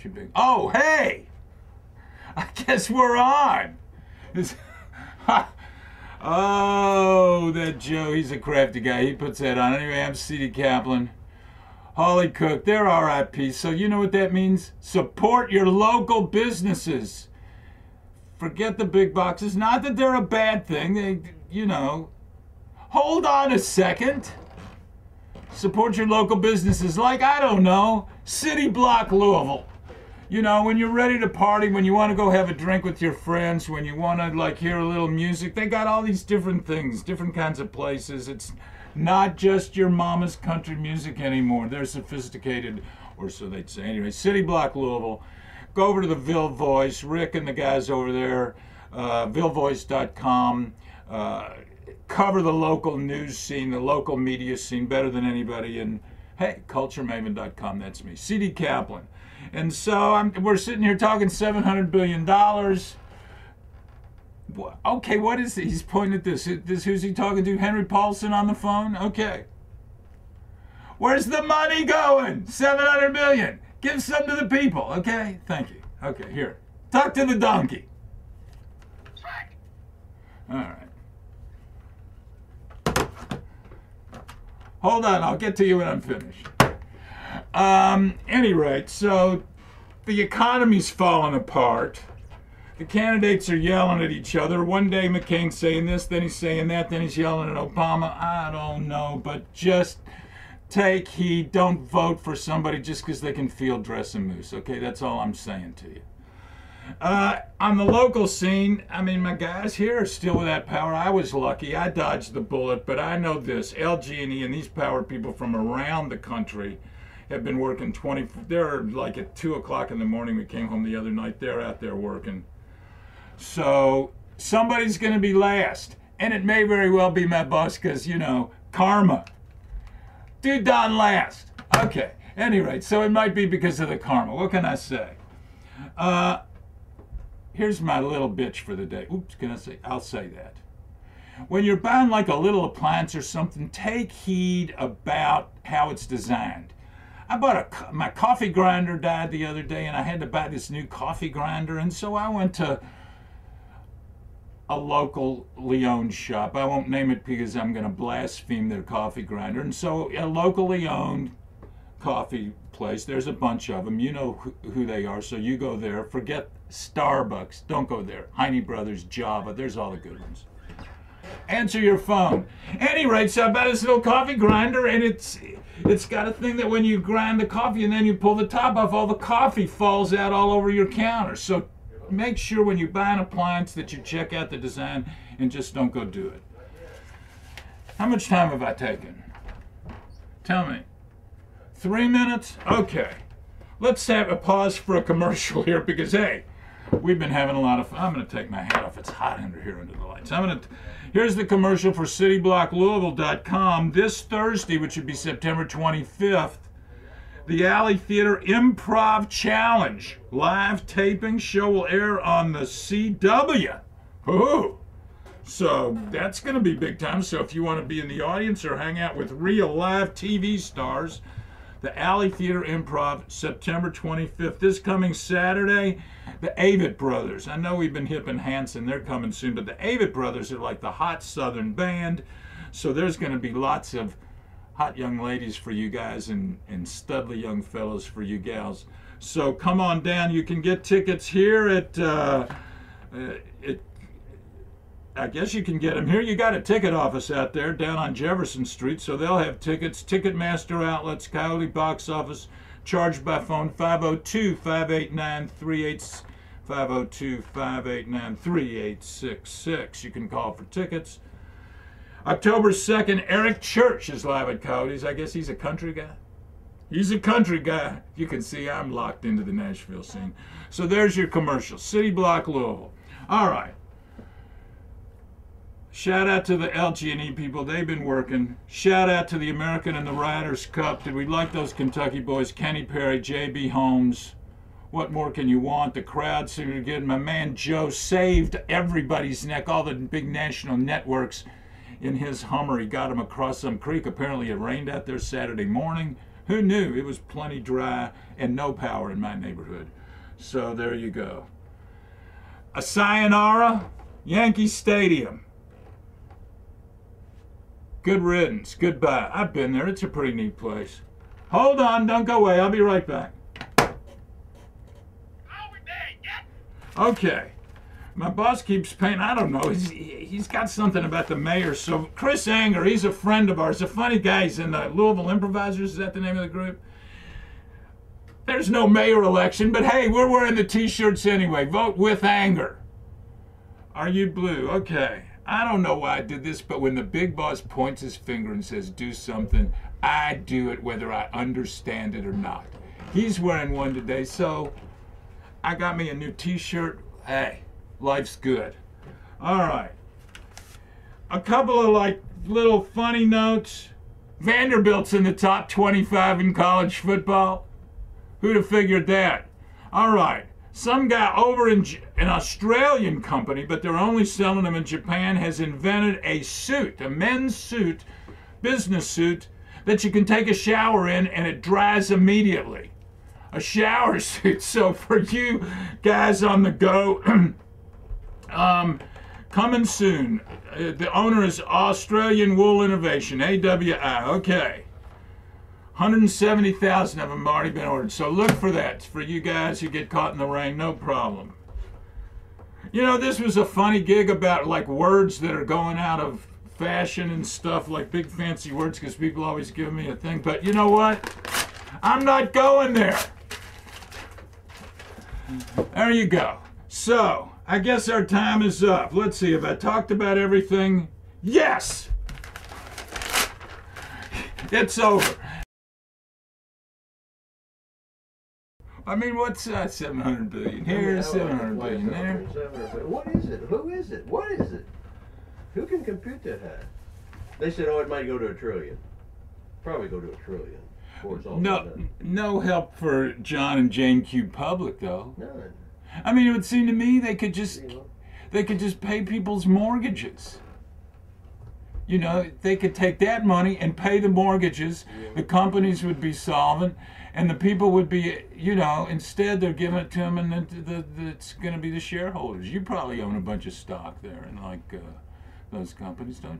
Too big. Oh, hey! I guess we're on. Oh, that Joe, he's a crafty guy. He puts that on. Anyway, I'm C.D. Kaplan. Holly Cook, they're RIP. So you know what that means? Support your local businesses. Forget the big boxes. Not that they're a bad thing. They, you know, hold on a second. Support your local businesses like, I don't know, City Block Louisville. You know, when you're ready to party, when you want to go have a drink with your friends, when you want to like hear a little music, they got all these different things, different kinds of places. It's not just your mama's country music anymore. They're sophisticated, or so they'd say. Anyway, City Block Louisville. Go over to the Ville Voice. Rick and the guys over there, uh, VilleVoice.com. Uh, cover the local news scene, the local media scene better than anybody. And hey, CultureMaven.com. That's me, CD Kaplan. And so I'm, we're sitting here talking $700 billion. Okay, what is it? He's pointing at this. This who's he talking to? Henry Paulson on the phone? Okay. Where's the money going? 700 billion. Give some to the people, okay? Thank you. Okay, here. Talk to the donkey. All right. Hold on, I'll get to you when I'm finished. Um, any rate, so the economy's falling apart. The candidates are yelling at each other. One day McCain's saying this, then he's saying that, then he's yelling at Obama. I don't know, but just take heed. Don't vote for somebody just because they can field dress a moose. Okay, that's all I'm saying to you. Uh, on the local scene, I mean, my guys here are still without power. I was lucky; I dodged the bullet. But I know this: LG&E and these power people from around the country have been working 20. They're like at two o'clock in the morning. We came home the other night. They're out there working. So somebody's going to be last, and it may very well be my boss, because you know karma. Dude done last. Okay. Any rate, so it might be because of the karma. What can I say? Uh, here's my little bitch for the day. Oops, can I say? I'll say that. When you're buying like a little appliance or something, take heed about how it's designed. I bought a my coffee grinder died the other day, and I had to buy this new coffee grinder, and so I went to a locally owned shop. I won't name it because I'm going to blaspheme their coffee grinder. And so, a locally owned coffee place, there's a bunch of them. You know who, they are, so you go there. Forget Starbucks. Don't go there. Heine Brothers, Java, there's all the good ones. Answer your phone. Any so I this little coffee grinder, and it's it's got a thing that when you grind the coffee and then you pull the top off, all the coffee falls out all over your counter. So make sure when you buy an appliance that you check out the design and just don't go do it. How much time have I taken? Tell me. Three minutes? Okay. Let's have a pause for a commercial here because, hey, we've been having a lot of fun. I'm going to take my hat off. It's hot under here under the lights. I'm going to. Here's the commercial for CityBlockLouisville.com. This Thursday, which would be September 25th, the Alley Theater Improv Challenge live taping show will air on the CW. Ooh. So that's going to be big time. So if you want to be in the audience or hang out with real live TV stars, the Alley Theater Improv, September 25th. This coming Saturday, the Avett Brothers. I know we've been hip and Hanson, they're coming soon, but the Avett Brothers are like the hot Southern band. So there's going to be lots of hot young ladies for you guys and, and studly young fellows for you gals. So come on down. You can get tickets here at, uh, uh, at I guess you can get them here. You got a ticket office out there down on Jefferson Street, so they'll have tickets. Ticketmaster outlets, Coyote box office, charged by phone 502 589 502 589 3866. You can call for tickets. October 2nd, Eric Church is live at Coyotes. I guess he's a country guy. He's a country guy. You can see I'm locked into the Nashville scene. So there's your commercial. City Block Louisville. All right. Shout out to the LG&E people. They've been working. Shout out to the American and the Ryder Cup. Did we like those Kentucky boys? Kenny Perry, J.B. Holmes. What more can you want? The crowd seemed good. My man Joe saved everybody's neck, all the big national networks in his Hummer. He got him across some creek. Apparently it rained out there Saturday morning. Who knew it was plenty dry and no power in my neighborhood? So there you go. A sayonara, Yankee Stadium. Good riddance. Goodbye. I've been there. It's a pretty neat place. Hold on. Don't go away. I'll be right back. Okay. My boss keeps paying. I don't know. He's, he's got something about the mayor. So Chris Anger, he's a friend of ours. A funny guy. He's in the Louisville Improvisers. Is that the name of the group? There's no mayor election, but hey, we're wearing the t-shirts anyway. Vote with anger. Are you blue? Okay. I don't know why I did this, but when the big boss points his finger and says, do something, I do it whether I understand it or not. He's wearing one today, so I got me a new t shirt. Hey, life's good. All right. A couple of like little funny notes. Vanderbilt's in the top 25 in college football. Who'd have figured that? All right. Some guy over in an Australian company, but they're only selling them in Japan, has invented a suit, a men's suit, business suit, that you can take a shower in and it dries immediately. A shower suit. So for you guys on the go, um, coming soon. Uh, the owner is Australian Wool Innovation, AWI. Okay. 170,000 of them have already been ordered. So look for that. For you guys who get caught in the rain, no problem. You know, this was a funny gig about like words that are going out of fashion and stuff, like big fancy words, because people always give me a thing. But you know what? I'm not going there. There you go. So, I guess our time is up. Let's see, have I talked about everything? Yes! It's over. I mean, what's uh, 700 billion here, 700 billion there? What is it? Who is it? What is it? Who can compute that high? They said, oh, it might go to a trillion. Probably go to a trillion. No, no help for John and Jane Q. Public though. None. I mean, it would seem to me they could just they could just pay people's mortgages. You know, they could take that money and pay the mortgages. The companies would be solvent and the people would be, you know, instead they're giving it to them, and the, the, the, it's going to be the shareholders. You probably own a bunch of stock there in like uh, those companies, don't?